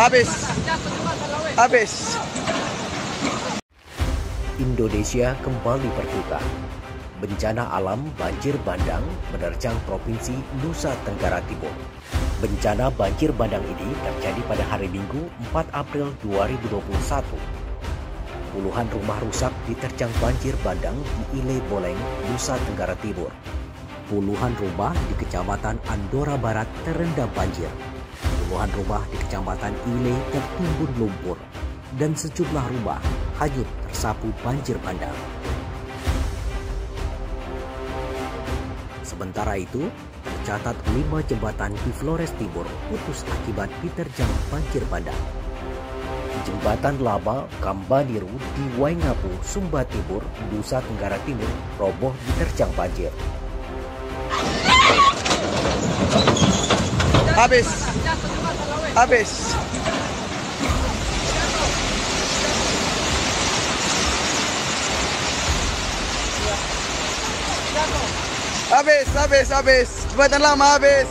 Habis. Habis. Indonesia kembali berduka. Bencana alam banjir bandang menerjang Provinsi Nusa Tenggara Timur. Bencana banjir bandang ini terjadi pada hari Minggu 4 April 2021. Puluhan rumah rusak diterjang banjir bandang di Ile Boleng, Nusa Tenggara Timur. Puluhan rumah di Kecamatan Andora Barat terendam banjir. Puluhan rumah di Kecamatan Ile tertimbun lumpur dan sejumlah rumah hanyut tersapu banjir bandang. Sementara itu, tercatat lima jembatan di Flores Timur putus akibat diterjang banjir bandang. Jembatan lama Kambaniru di Waingapu, Sumba Timur, Nusa Tenggara Timur roboh diterjang banjir. Habis. Habis. Habis, habis, habis. Jembatan lama habis.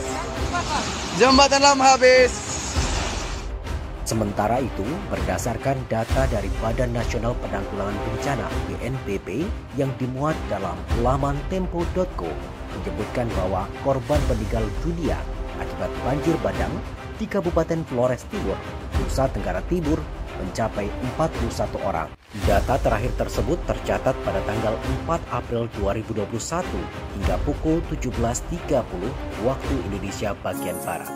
Jembatan lama habis. Sementara itu, berdasarkan data dari Badan Nasional Penanggulangan Bencana BNPB yang dimuat dalam laman tempo.co menyebutkan bahwa korban meninggal dunia akibat banjir bandang di Kabupaten Flores Timur, Nusa Tenggara Timur mencapai 41 orang. Data terakhir tersebut tercatat pada tanggal 4 April 2021 hingga pukul 17.30 waktu Indonesia bagian Barat.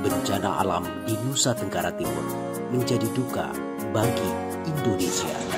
Bencana alam di Nusa Tenggara Timur menjadi duka bagi Indonesia.